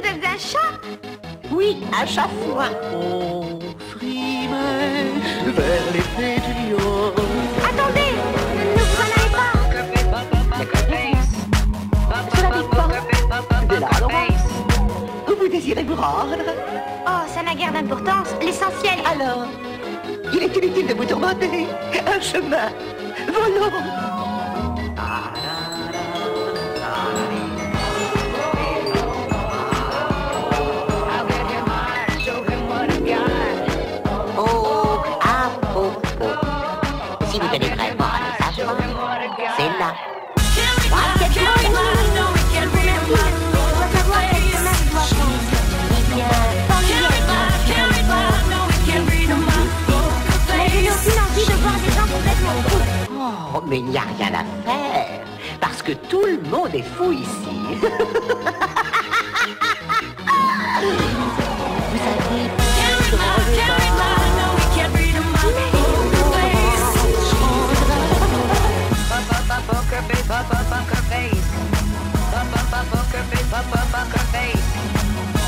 vous êtes un chat Oui, à chaque fois, on frime vers les pétunions. Attendez, ne vous en allez pas Cela dépend de l'endroit où vous désirez vous rendre. Oh, ça n'a guère d'importance. L'essentiel... Alors, il est inutile de vous tourmenter. Un chemin. Volons. Si vous tenez vraiment à le c'est là. Oh, mais il n'y a rien à faire, parce que tout le monde est fou ici.